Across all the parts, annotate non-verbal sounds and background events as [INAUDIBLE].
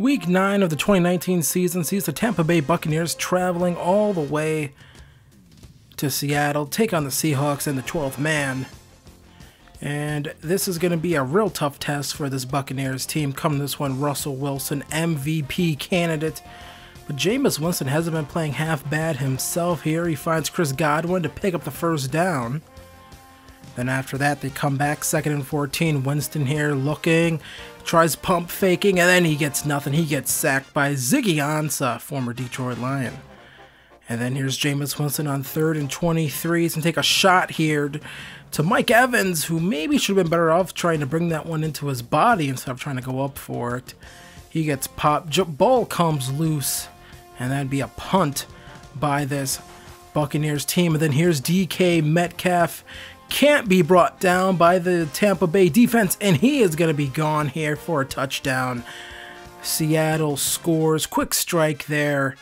Week 9 of the 2019 season sees the Tampa Bay Buccaneers traveling all the way to Seattle, take on the Seahawks and the 12th man. And this is going to be a real tough test for this Buccaneers team. Coming this one, Russell Wilson, MVP candidate. But Jameis Winston hasn't been playing half bad himself here. He finds Chris Godwin to pick up the first down. Then after that, they come back second and 14. Winston here looking, tries pump faking, and then he gets nothing. He gets sacked by Ziggy Ansah, former Detroit Lion. And then here's Jameis Winston on third and 23. He's going to take a shot here to Mike Evans, who maybe should have been better off trying to bring that one into his body instead of trying to go up for it. He gets popped. Ball comes loose, and that'd be a punt by this Buccaneers team. And then here's DK Metcalf can't be brought down by the Tampa Bay defense, and he is going to be gone here for a touchdown. Seattle scores. Quick strike there.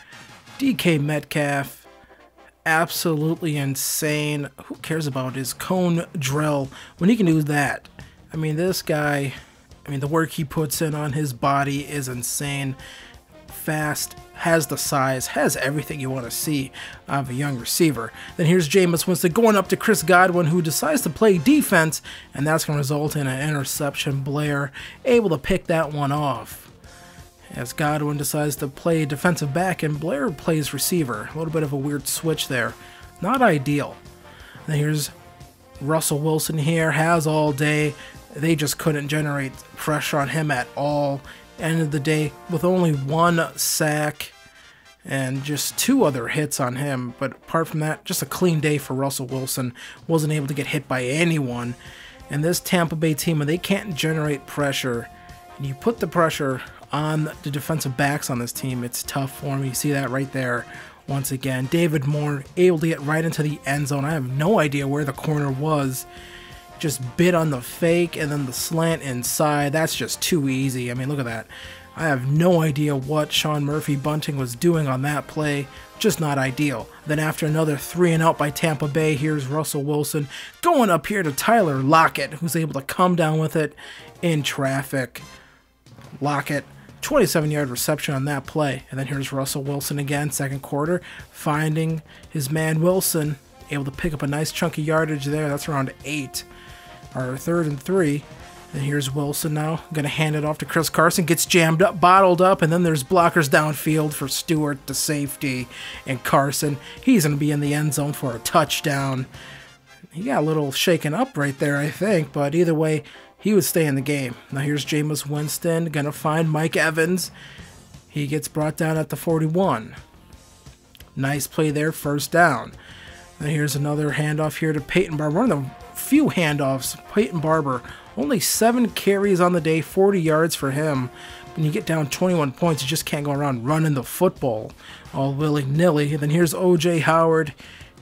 DK Metcalf, absolutely insane. Who cares about his cone drill when he can do that? I mean, this guy, I mean, the work he puts in on his body is insane. Fast, has the size, has everything you want to see of a young receiver. Then here's Jameis Winston going up to Chris Godwin, who decides to play defense, and that's going to result in an interception. Blair able to pick that one off. As Godwin decides to play defensive back, and Blair plays receiver. A little bit of a weird switch there. Not ideal. Then here's Russell Wilson here, has all day. They just couldn't generate pressure on him at all end of the day with only one sack and just two other hits on him. But apart from that, just a clean day for Russell Wilson. Wasn't able to get hit by anyone. And this Tampa Bay team, they can't generate pressure, and you put the pressure on the defensive backs on this team, it's tough for me. You see that right there once again. David Moore able to get right into the end zone. I have no idea where the corner was just bit on the fake and then the slant inside. That's just too easy. I mean, look at that. I have no idea what Sean Murphy Bunting was doing on that play. Just not ideal. Then after another three and out by Tampa Bay, here's Russell Wilson going up here to Tyler Lockett, who's able to come down with it in traffic. Lockett, 27 yard reception on that play. And then here's Russell Wilson again, second quarter, finding his man Wilson, able to pick up a nice chunky yardage there. That's around eight our third and three. And here's Wilson now. Going to hand it off to Chris Carson. Gets jammed up, bottled up, and then there's blockers downfield for Stewart to safety. And Carson, he's going to be in the end zone for a touchdown. He got a little shaken up right there, I think, but either way, he would stay in the game. Now here's Jameis Winston. Going to find Mike Evans. He gets brought down at the 41. Nice play there, first down. Now here's another handoff here to Peyton Barber. One of the few handoffs. Peyton Barber, only seven carries on the day, 40 yards for him. When you get down 21 points, you just can't go around running the football all willy nilly. Then here's OJ Howard.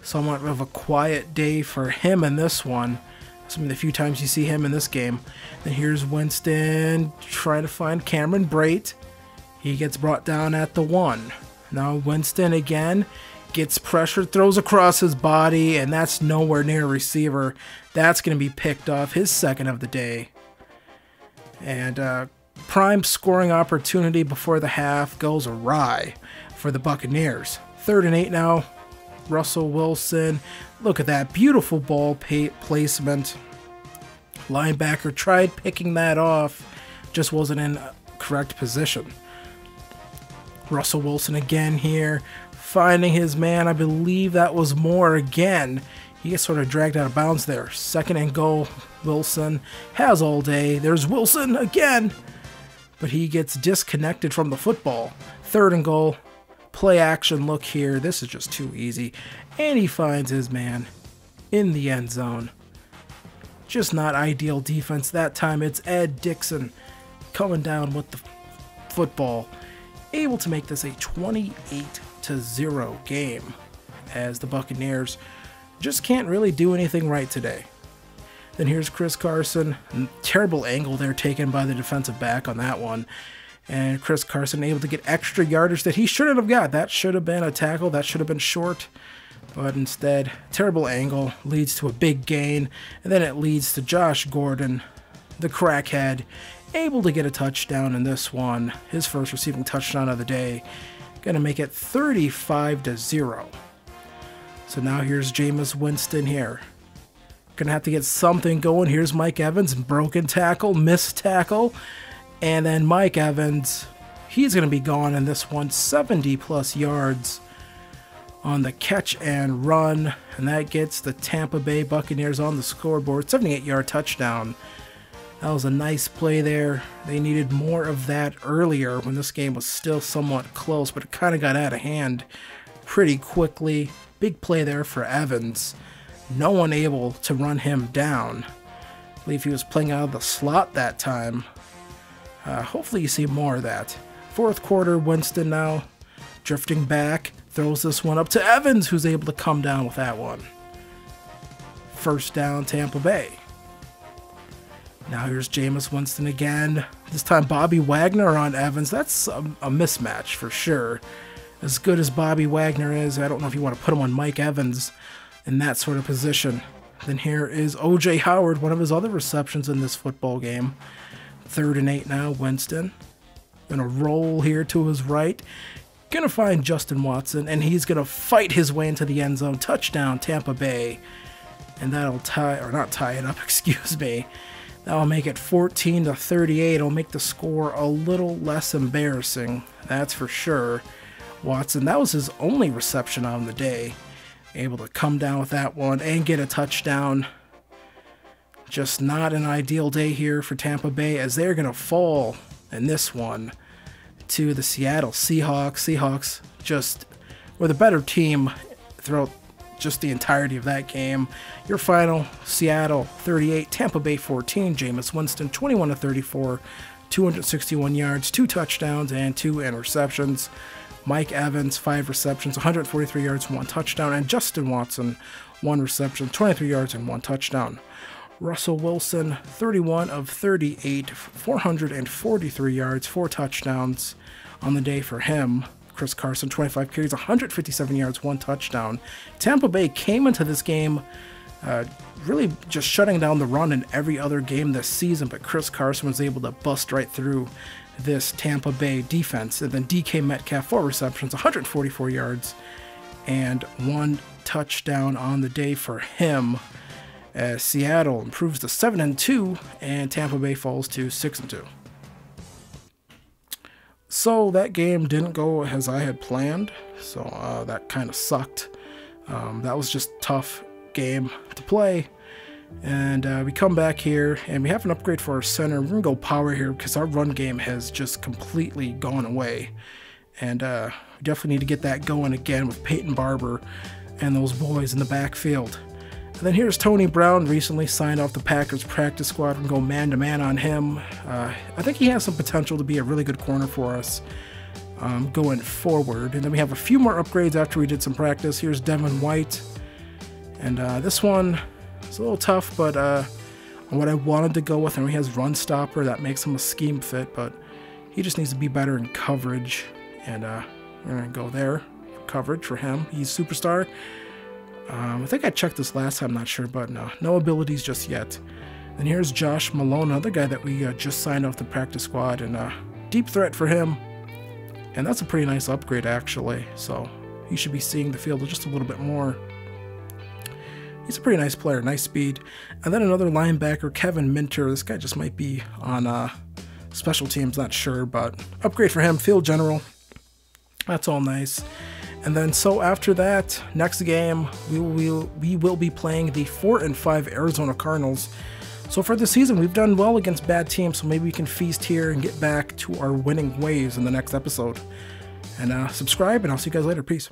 Somewhat of a quiet day for him in this one. Some of the few times you see him in this game. Then here's Winston trying to find Cameron Brate. He gets brought down at the one. Now Winston again gets pressure, throws across his body, and that's nowhere near a receiver. That's going to be picked off his second of the day. And uh, prime scoring opportunity before the half goes awry for the Buccaneers. Third and eight now. Russell Wilson. Look at that beautiful ball placement. Linebacker tried picking that off, just wasn't in correct position. Russell Wilson again here, finding his man. I believe that was Moore again. He gets sort of dragged out of bounds there. Second and goal. Wilson has all day. There's Wilson again. But he gets disconnected from the football. Third and goal. Play action look here. This is just too easy. And he finds his man in the end zone. Just not ideal defense. That time it's Ed Dickson coming down with the football. Able to make this a 28 to 0 game as the Buccaneers just can't really do anything right today. Then here's Chris Carson. Terrible angle there taken by the defensive back on that one. And Chris Carson able to get extra yardage that he shouldn't have got. That should have been a tackle. That should have been short. But instead, terrible angle leads to a big gain. And then it leads to Josh Gordon, the crackhead, able to get a touchdown in this one. His first receiving touchdown of the day. Gonna make it 35 to 0. So now here's Jameis Winston here. Gonna have to get something going. Here's Mike Evans, broken tackle, missed tackle. And then Mike Evans, he's gonna be gone in this one, 70 plus yards on the catch and run. And that gets the Tampa Bay Buccaneers on the scoreboard. 78 yard touchdown. That was a nice play there. They needed more of that earlier when this game was still somewhat close, but it kind of got out of hand pretty quickly. Big play there for Evans. No one able to run him down. I believe he was playing out of the slot that time. Uh, hopefully you see more of that. Fourth quarter, Winston now drifting back, throws this one up to Evans, who's able to come down with that one. First down, Tampa Bay. Now here's Jameis Winston again. This time Bobby Wagner on Evans. That's a, a, mismatch for sure. As good as Bobby Wagner is, I don't know if you want to put him on Mike Evans in that sort of position. Then here is O.J. Howard, one of his other receptions in this football game. Third and eight now, Winston. Gonna roll here to his right. Gonna find Justin Watson, and he's gonna fight his way into the end zone. Touchdown, Tampa Bay. And that'll tie, or not tie it up, [LAUGHS] excuse me. That'll make it 14 to 38. It'll make the score a little less embarrassing, that's for sure. Watson, that was his only reception on the day. Able to come down with that one and get a touchdown. Just not an ideal day here for Tampa Bay as they're going to fall in this one to the Seattle Seahawks. Seahawks just were the better team throughout just the entirety of that game. Your final Seattle 38, Tampa Bay 14. Jameis Winston 21 to 34, 261 yards, two touchdowns, and two interceptions. Mike Evans, five receptions, 143 yards, one touchdown, and Justin Watson, one reception, 23 yards, and one touchdown. Russell Wilson, 31 of 38, 443 yards, four touchdowns on the day for him. Chris Carson, 25 carries, 157 yards, one touchdown. Tampa Bay came into this game uh, really just shutting down the run in every other game this season, but Chris Carson was able to bust right through this Tampa Bay defense. And then DK Metcalf, four receptions, 144 yards, and one touchdown on the day for him. As Seattle improves to 7 and 2, and Tampa Bay falls to 6 and 2. So that game didn't go as I had planned, so uh, that kind of sucked. Um, that was just tough game to play. And uh, we come back here and we have an upgrade for our center. We're going to go power here because our run game has just completely gone away. And uh, we definitely need to get that going again with Peyton Barber and those boys in the backfield. And then here's Tony Brown, recently signed off the Packers practice squad and go man to man on him. Uh, I think he has some potential to be a really good corner for us um, going forward. And then we have a few more upgrades after we did some practice. Here's Devin White. And uh, this one is a little tough, but uh, what I wanted to go with, and he has run stopper that makes him a scheme fit, but he just needs to be better in coverage. And uh, we're going to go there. Coverage for him. He's superstar. Um, I think I checked this last time, not sure, but no, no abilities just yet. And here's Josh Malone, another guy that we uh, just signed off the practice squad, and uh, deep threat for him. And that's a pretty nice upgrade, actually. So he should be seeing the field just a little bit more. He's a pretty nice player, nice speed. And then another linebacker, Kevin Minter. This guy just might be on uh, special teams, not sure, but upgrade for him. Field general. That's all nice. And then so after that, next game, we will we will be playing the 4 and 5 Arizona Cardinals. So for the season, we've done well against bad teams, so maybe we can feast here and get back to our winning ways in the next episode. And uh, subscribe, and I'll see you guys later. Peace.